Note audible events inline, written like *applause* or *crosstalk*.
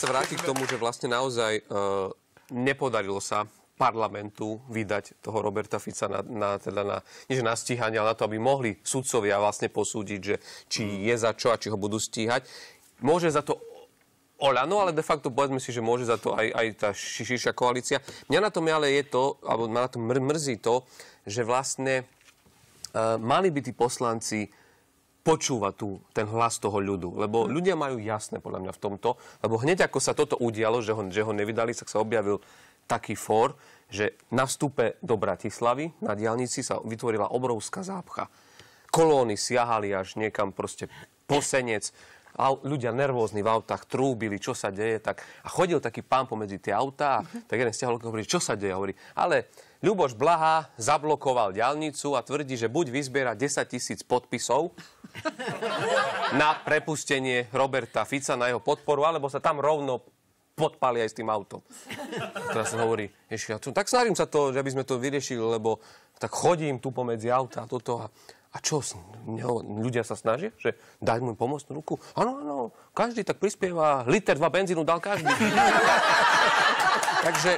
sa vrátiť k tomu, že vlastne naozaj uh, nepodarilo sa parlamentu vydať toho Roberta Fica na, na, teda na, nie na stíhanie, ale na to, aby mohli sudcovia vlastne posúdiť, že či je za čo a či ho budú stíhať. Môže za to Olano, ale de facto povedzme si, že môže za to aj, aj tá širšia koalícia. Mňa na tom ale je to, alebo ma na tom mrzí to, že vlastne uh, mali by tí poslanci počúva tu ten hlas toho ľudu. Lebo ľudia majú jasné podľa mňa v tomto. Lebo hneď ako sa toto udialo, že ho, že ho nevydali, tak sa objavil taký fór, že na vstupe do Bratislavy na diálnici sa vytvorila obrovská zápcha. Kolóny siahali až niekam proste posenec, ľudia nervózni v autách, trúbili, čo sa deje. Tak, a chodil taký pán pomedzi tie autá, tak jeden stiahol hovorí, čo sa deje? Hovorí, ale Ľuboš Blaha zablokoval diálnicu a tvrdí, že buď vyzbiera 10 tisíc podpisov na prepustenie Roberta Fica na jeho podporu, alebo sa tam rovno podpali aj s tým autom. Teraz sa hovorí, ešte, tak snažím sa to, že by sme to vyriešili, lebo tak chodím tu pomedzi auta a toto a, a čo, ľudia sa snažia, že dať mu pomocnú ruku? Áno, áno, každý tak prispieva, liter dva benzínu dal každý. *laughs* Takže